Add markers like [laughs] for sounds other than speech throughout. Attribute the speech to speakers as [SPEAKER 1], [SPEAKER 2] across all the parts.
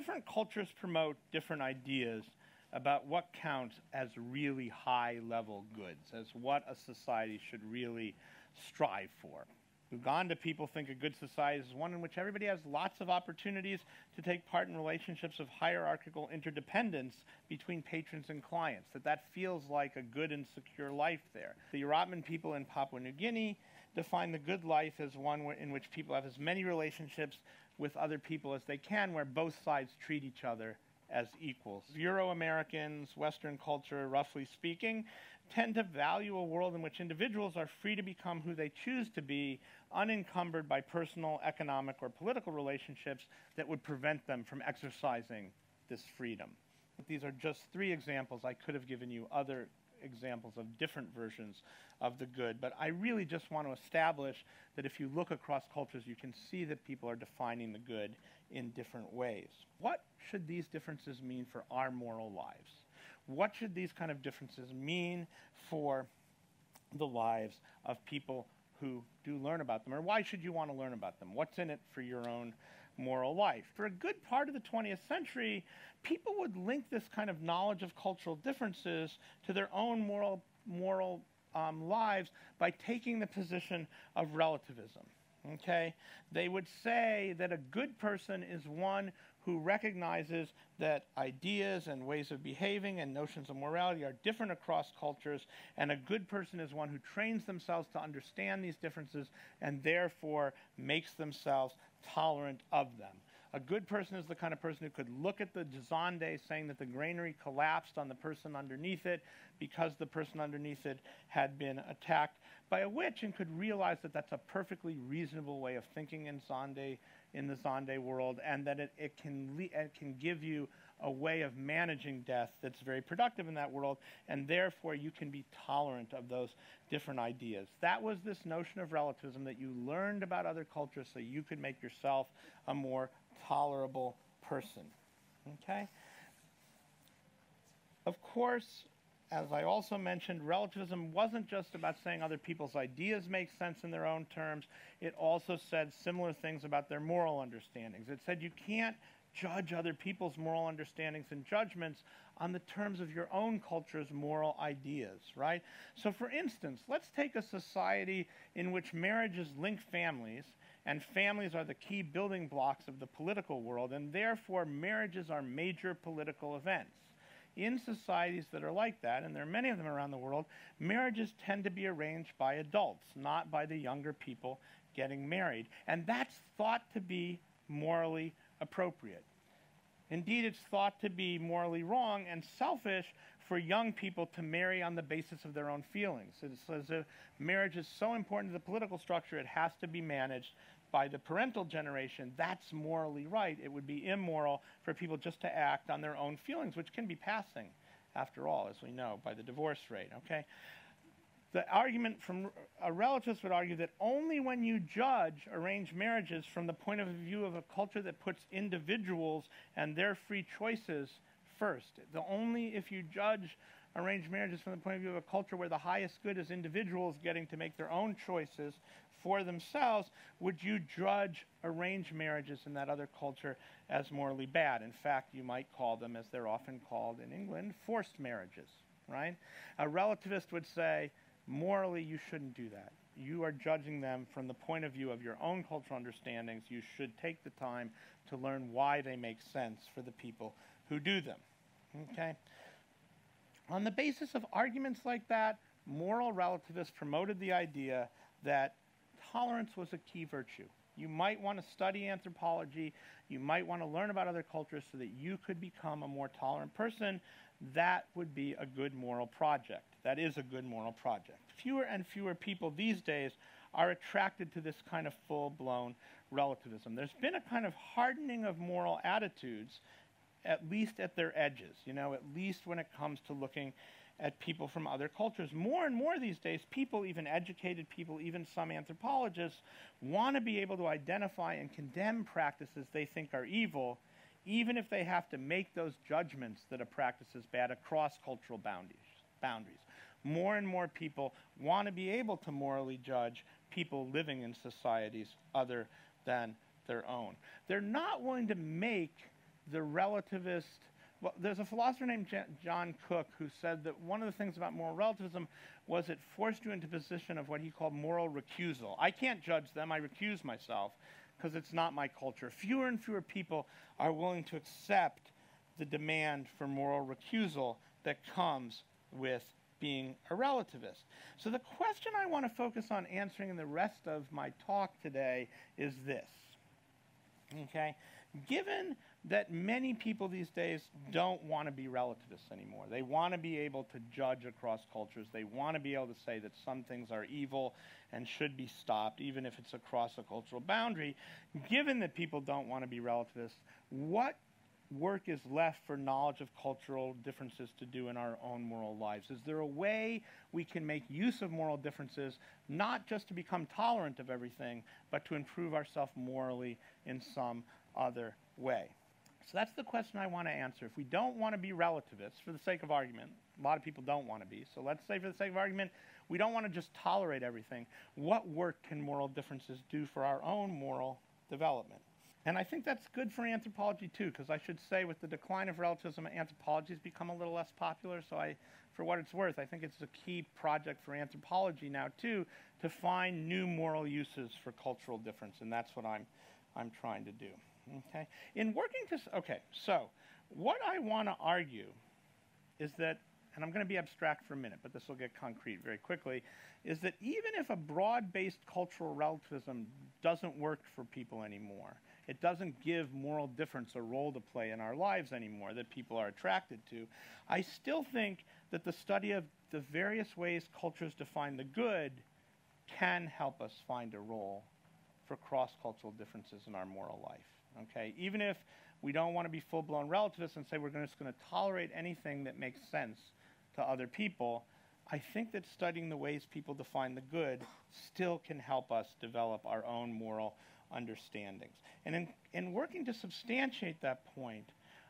[SPEAKER 1] different cultures promote different ideas about what counts as really high level goods, as what a society should really strive for. Uganda people think a good society is one in which everybody has lots of opportunities to take part in relationships of hierarchical interdependence between patrons and clients, that that feels like a good and secure life there. The Urapmin people in Papua New Guinea define the good life as one in which people have as many relationships with other people as they can, where both sides treat each other as equals. Euro Americans, Western culture, roughly speaking, tend to value a world in which individuals are free to become who they choose to be, unencumbered by personal, economic, or political relationships that would prevent them from exercising this freedom. These are just three examples. I could have given you other examples of different versions of the good, but I really just want to establish that if you look across cultures, you can see that people are defining the good in different ways. What should these differences mean for our moral lives? What should these kind of differences mean for the lives of people who do learn about them? Or why should you want to learn about them? What's in it for your own moral life? For a good part of the 20th century, people would link this kind of knowledge of cultural differences to their own moral, moral um, lives by taking the position of relativism. Okay? They would say that a good person is one who recognizes that ideas and ways of behaving and notions of morality are different across cultures, and a good person is one who trains themselves to understand these differences and therefore makes themselves tolerant of them. A good person is the kind of person who could look at the Azande saying that the granary collapsed on the person underneath it because the person underneath it had been attacked by a witch and could realize that that's a perfectly reasonable way of thinking in Zande in the Zande world, and that it, it, can le- it can give you a way of managing death that's very productive in that world, and therefore you can be tolerant of those different ideas. That was this notion of relativism that you learned about other cultures so you could make yourself a more tolerable person. Okay? Of course, as I also mentioned, relativism wasn't just about saying other people's ideas make sense in their own terms. It also said similar things about their moral understandings. It said you can't judge other people's moral understandings and judgments on the terms of your own culture's moral ideas, right? So, for instance, let's take a society in which marriages link families, and families are the key building blocks of the political world, and therefore marriages are major political events in societies that are like that, and there are many of them around the world, marriages tend to be arranged by adults, not by the younger people getting married. And that's thought to be morally appropriate. Indeed, it's thought to be morally wrong and selfish for young people to marry on the basis of their own feelings. It says that marriage is so important to the political structure, it has to be managed by the parental generation, that's morally right. It would be immoral for people just to act on their own feelings, which can be passing, after all, as we know, by the divorce rate. Okay? The argument from a relativist would argue that only when you judge arranged marriages from the point of view of a culture that puts individuals and their free choices first, the only if you judge arranged marriages from the point of view of a culture where the highest good is individuals getting to make their own choices for themselves, would you judge arranged marriages in that other culture as morally bad? In fact, you might call them, as they're often called in England, forced marriages, right? A relativist would say, morally, you shouldn't do that. You are judging them from the point of view of your own cultural understandings. You should take the time to learn why they make sense for the people who do them. Okay? On the basis of arguments like that, moral relativists promoted the idea that tolerance was a key virtue. You might want to study anthropology. You might want to learn about other cultures so that you could become a more tolerant person. That would be a good moral project. That is a good moral project. Fewer and fewer people these days are attracted to this kind of full blown relativism. There's been a kind of hardening of moral attitudes, at least at their edges, you know, at least when it comes to looking at people from other cultures. More and more these days, people, even educated people, even some anthropologists, want to be able to identify and condemn practices they think are evil, even if they have to make those judgments that a practice is bad across cultural boundaries. Boundaries. More and more people want to be able to morally judge people living in societies other than their own. They're not willing to make the relativist well, there's a philosopher named John Cook who said that one of the things about moral relativism was it forced you into position of what he called moral recusal. I can't judge them, I recuse myself because it's not my culture. Fewer and fewer people are willing to accept the demand for moral recusal that comes with being a relativist. So, the question I want to focus on answering in the rest of my talk today is this. Okay? Given that many people these days don't want to be relativists anymore. They want to be able to judge across cultures. They want to be able to say that some things are evil and should be stopped, even if it's across a cultural boundary. Given that people don't want to be relativists, what work is left for knowledge of cultural differences to do in our own moral lives? Is there a way we can make use of moral differences, not just to become tolerant of everything, but to improve ourselves morally in some other way? So that's the question I want to answer. If we don't want to be relativists, for the sake of argument, a lot of people don't want to be. So let's say, for the sake of argument, we don't want to just tolerate everything. What work can moral differences do for our own moral development? And I think that's good for anthropology too, because I should say, with the decline of relativism, anthropology has become a little less popular. So I, for what it's worth, I think it's a key project for anthropology now too, to find new moral uses for cultural difference, and that's what I'm, I'm trying to do. Okay? In working to, okay, so what I want to argue is that, and I'm going to be abstract for a minute, but this will get concrete very quickly, is that even if a broad based cultural relativism doesn't work for people anymore, it doesn't give moral difference a role to play in our lives anymore that people are attracted to, I still think that the study of the various ways cultures define the good can help us find a role for cross cultural differences in our moral life. Okay, even if we don't want to be full-blown relativists and say we're just going to tolerate anything that makes sense to other people, I think that studying the ways people define the good still can help us develop our own moral understandings. And in, in working to substantiate that point,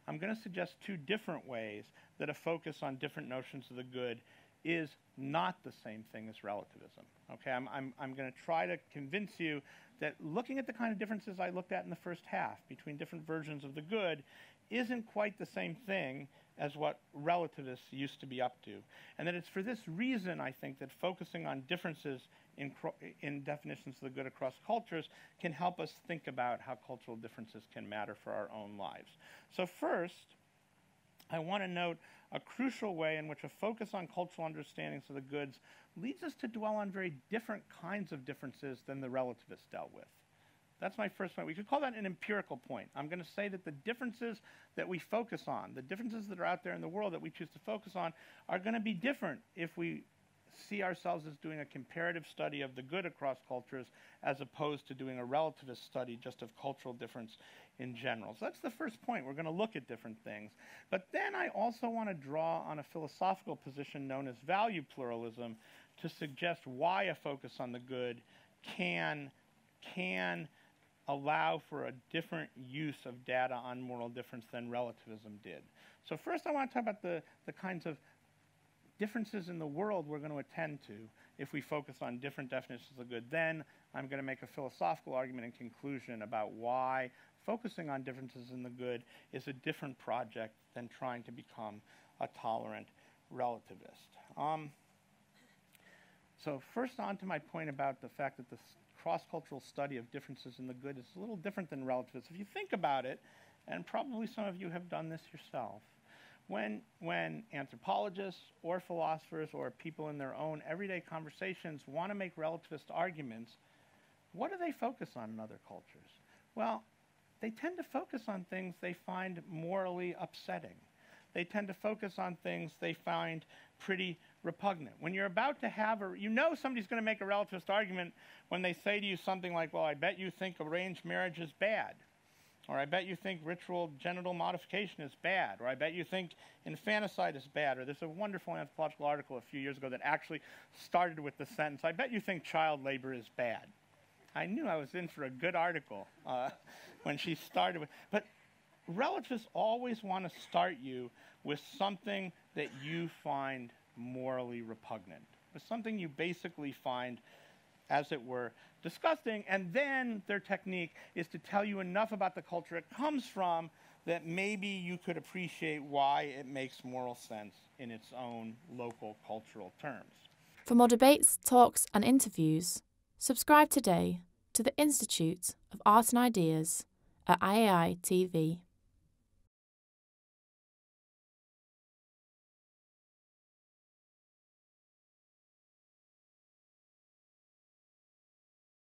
[SPEAKER 1] I'm going to suggest two different ways that a focus on different notions of the good is not the same thing as relativism. Okay, I'm, I'm, I'm going to try to convince you that looking at the kind of differences I looked at in the first half between different versions of the good isn't quite the same thing as what relativists used to be up to. And that it's for this reason, I think, that focusing on differences in, in definitions of the good across cultures can help us think about how cultural differences can matter for our own lives. So, first, I want to note a crucial way in which a focus on cultural understandings of the goods leads us to dwell on very different kinds of differences than the relativists dealt with. That's my first point. We could call that an empirical point. I'm going to say that the differences that we focus on, the differences that are out there in the world that we choose to focus on, are going to be different if we see ourselves as doing a comparative study of the good across cultures as opposed to doing a relativist study just of cultural difference in general. So that's the first point. We're going to look at different things. But then I also want to draw on a philosophical position known as value pluralism to suggest why a focus on the good can can allow for a different use of data on moral difference than relativism did. So first I want to talk about the, the kinds of differences in the world we're going to attend to if we focus on different definitions of good. Then I'm going to make a philosophical argument in conclusion about why focusing on differences in the good is a different project than trying to become a tolerant relativist. Um, so first on to my point about the fact that the cross-cultural study of differences in the good is a little different than relativists. If you think about it, and probably some of you have done this yourself, when, when anthropologists or philosophers or people in their own everyday conversations want to make relativist arguments, what do they focus on in other cultures? Well, they tend to focus on things they find morally upsetting. They tend to focus on things they find pretty repugnant. When you're about to have a, you know somebody's going to make a relativist argument when they say to you something like, well, I bet you think arranged marriage is bad. Or I bet you think ritual genital modification is bad. Or I bet you think infanticide is bad. Or there's a wonderful anthropological article a few years ago that actually started with the sentence, I bet you think child labor is bad. I knew I was in for a good article uh, [laughs] when she started with. But relativists always want to start you with something that you find morally repugnant, with something you basically find as it were, disgusting. And then their technique is to tell you enough about the culture it comes from that maybe you could appreciate why it makes moral sense in its own local cultural terms.
[SPEAKER 2] For more debates, talks, and interviews, subscribe today to the Institute of Art and Ideas at IAI TV.